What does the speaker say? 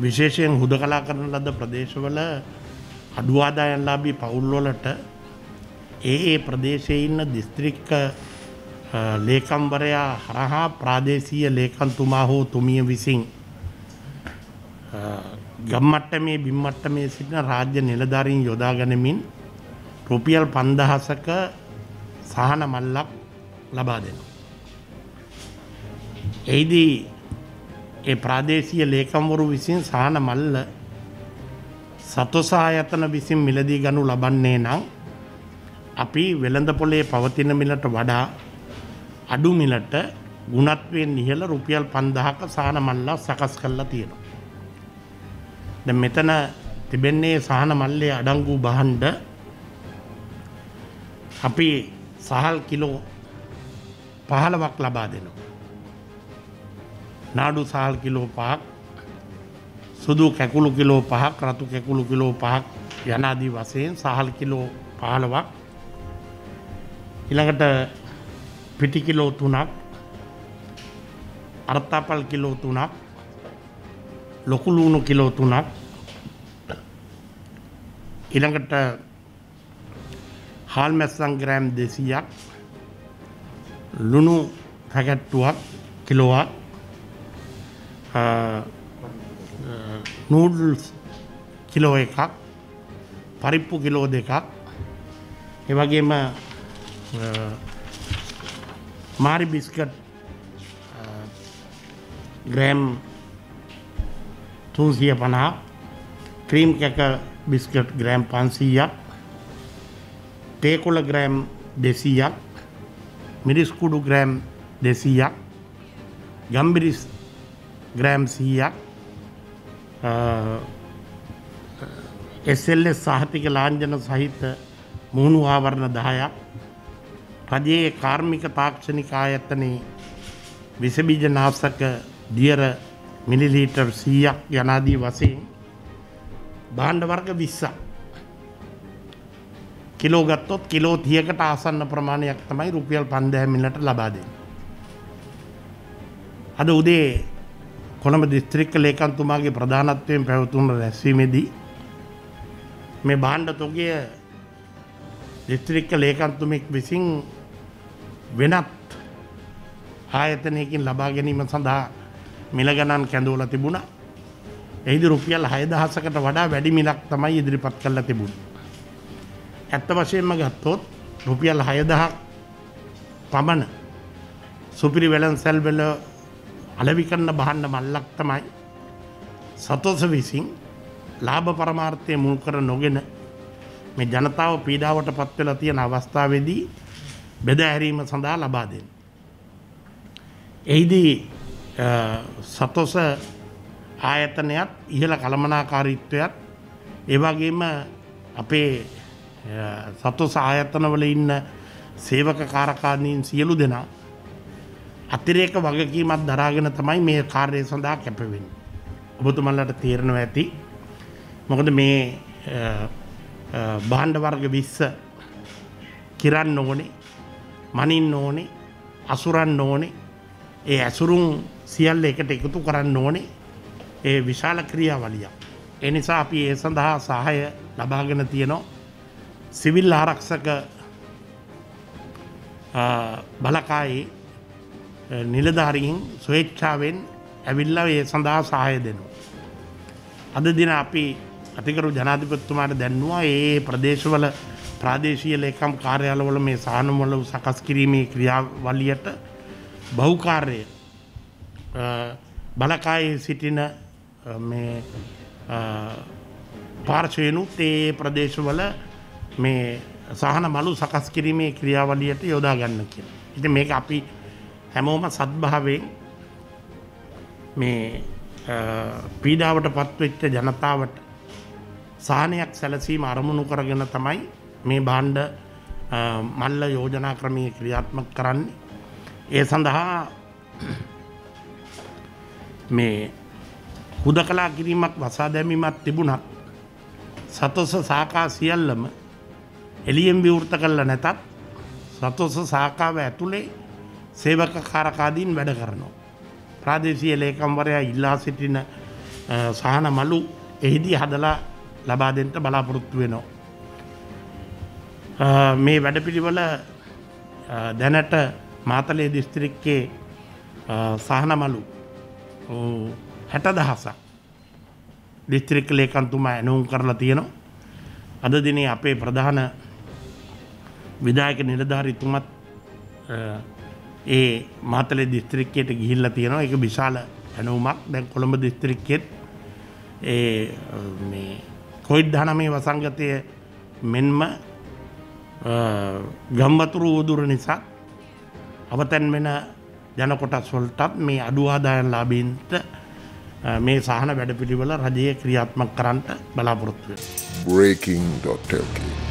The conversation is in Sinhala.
විශේෂයෙන් හුදකලා කරන ලද ප්‍රදේශවල අඩුවාදායන්ලාබී පවුල්වලට ඒ ඒ ප්‍රදේශයේ ඉන්න දිස්ත්‍රික්ක ලේකම්වරයා හරහා ප්‍රාදේශීය ලේකන්තුමා හෝ තුමිය විසින් ගම්මට්ටමේ බිම්මට්ටමේ සිටින රාජ්‍ය නිලධාරීන් යොදා ගනිමින් රුපියල් පන්දහසක සහන මල්ලක් ලබා දෙනවා. එහිදී ඒ ප්‍රාදේශීය ලේකම්වරු විසින් සහන මල්ල සතොසායතන විසින් මිලදී ගනු ලබන්නේ නම් අපි වෙළඳ පොලේ පවතින මිලට වඩා අඩු මිලට ගුණත්වයෙන් ඉහළ රුපියල් පන්දහක සහන මල්ලා සකස් කරලා තියෙනවා. ද මෙතන තිබෙන්නේ සහන මල්ලේ අඩංගු බහන්ඩ අපි සහල් කිලෝ පහලවක් ලබා දෙනවා. නාඩු සහල් කිලෝ පහක් සුදු කැකුළු කිලෝ පහක් රතු කැකුළු කිලෝ පහක් යනාදී වසයෙන් සහල් කිලෝ පහලවක් ඉළඟට පිටි කිලෝ තුනක් අර්තාපල් කිලෝ තුනක් ලොකුලූුණු කිලෝ තුනක්. ඉළඟට හාල් මැස්සං ග්‍රෑම් දෙසීයක් ලුණු පැකැට්ටුවක් කිලෝවක්. නූඩල්ස් කිලෝ එකක් පරිප්පු කිලෝ දෙකක්. එවගේම මාරි බිස්කට් ග්‍රෑම් තුන්සිය පනා ක්‍රීම් කැක බිස්කට් ග්‍රෑම් පන්සීයක් තේකොළ ග්‍රෑම් දෙසීයක් මිරිස්කුඩු ග්‍රෑම් දෙසීයක් ගම්බිරිස් ග්‍රෑම් සීයක්. එස්ල්ල සහතික ලාංජන සහිත මුහුණු ආවරණ දහයක්. රජයේ කාර්මික තාක්ෂණික ආයත්තනයේ විසබීජ නාසක දියර මිලිලීටර් සීයක් යනාදී වසයෙන් බාණ්ඩ වර්ග විස්සා කිලෝ ගත්තොත් කිලෝ තියකට ආසන්න ප්‍රමාණයක් තමයි රුපියල් පන්දෑමිලට ලබාදේ. අද උදේ කොළඹ දිස්ත්‍රික්ක ලේකන්තුමාගේ ප්‍රධානත්වයෙන් පැවතුුණ රැස්වීමේදී මේ බාණ්ඩ තොගය දිස්ත්‍රික්ක ලේකන්තුමෙක් විසින් වෙනත් ආයතනයකින් ලබා ගැනීම සඳහා මිලගණන් කැඳවල තිබුණ එහිදි රුපියල් හයදහසකට වඩා වැඩි මිලක් තමයි ඉදිරිපත් කල්ල තිබුණ. ඇත්ත වශයෙන්ම ගත්තොත් රුපියල් හයදහක් පමණ සුපිරි වෙලන් සැල්වෙල අලවි කරන්න බහන්න මල්ලක් තමයි සතෝස විසින් ලාභ පරමාර්ථය මුල් කර නොගෙන මේ ජනතාව පීඩාවට පත්වෙලා තියෙන අවස්ථාවේදී බෙද ඇරීම සඳහා ලබා දෙන්න. එහිදී සතොස ආයතනයත් ඉහළ කළමනාකාරීත්වයත් ඒවගේම අපේ සතොස ආයතනවල ඉන්න සේවක කාරකානීන් සියලු දෙනා අතිරේක වගකීමත් දරාගෙන තමයි මේ කාර්යය සඳහා කැපවෙන්. ඔබතුමල්ලට තේරණව ඇති. මොකද මේ බාණ්ඩ වර්ග විස්ස කිරන්න ඕනේ මනින්න ඕනේ අසුරන්න ඕනේ ඒ ඇසුරුම් සියල්ල එකට එකතු කරන්න ඕනේ ඒ විශාල ක්‍රියාවලිය. එනිසා අපි ඒ සඳහා සහය ලබාගෙන තියනවා සිවිල් ආරක්ෂක බලකායේ නිලධාරීන් ස්වේච්ඡාවෙන් ඇවිල්ලා ඒ සඳහා සහය දෙනවා. අද දින අපි අතිකරු ජනාධිපත්තුමාට දැන්නවා ඒ ප්‍රදේශවල ප්‍රාදේශීය ලේකම් කාර්යාලවල මේ සානවල සකස් කිරීමේ ක්‍රියාවලියට බහුකාර්ය බලකායේ සිටින මේ පාර්ශවයනුත් ඒ ප්‍රදේශවල මේ සහන මලු සකස් කිරීමේ ක්‍රියාවලියට යොදා ගන්න කිය. ඉති මේක අපි හැමෝම සත්භාවෙන් මේ පීඩාවට පත්වෙච්ච ජනතාවට සානයක් සැලසීම අරමුණු කරගෙන තමයි මේ බාණ්ඩ මල්ල යෝජනා ක්‍රමය ක්‍රියාත්මක කරන්නේ. ඒ සඳහා මේ හුද කලා කිරීමක් වසා දැමීමත් තිබුණත් සතොස සාකා සියල්ලම එලියෙන් විවෘත කල්ල නැතත් සතොස සාකාව ඇතුළේ සේවක කාරකාදීන් වැඩ කරනවා. ප්‍රාදේශය ලේකම්වරයා ඉල්ලා සිටින සහන මලු එහිදී හදලා ලබා දෙන්ට බලාපොරොත්තු වෙනවා. මේ වැඩපිළිවල දැනට මාතලේ දිස්ත්‍රික්කේ සහන මලු හැට දහසක් දිස්ත්‍රික්ක ලේකන්තුමා ඇනුම් කරලා තියෙනවා. අද දිනේ අපේ ප්‍රධාන විදායක නිලධාරිතුමත් ඒ මාතලේ දිස්ත්‍රික්කයට ගිහිල්ල තියෙනවා එක විශාල ඇනුවමක් දැන් කොළඹ දිස්ත්‍රික්කෙත් ඒ කොයිඩ් ධනමේ වසංගතය මෙන්ම ගම්වතුරු ූදුර නිසා අවතැන් වෙන ජනකොටස් වලටත් මේ අඩුවාදායන් ලාබීන්ට මේ සහන වැඩ පිළිවල රජය ක්‍රියාත්මක් කරන්නට බලාපොරොත්තුව. breaking.lk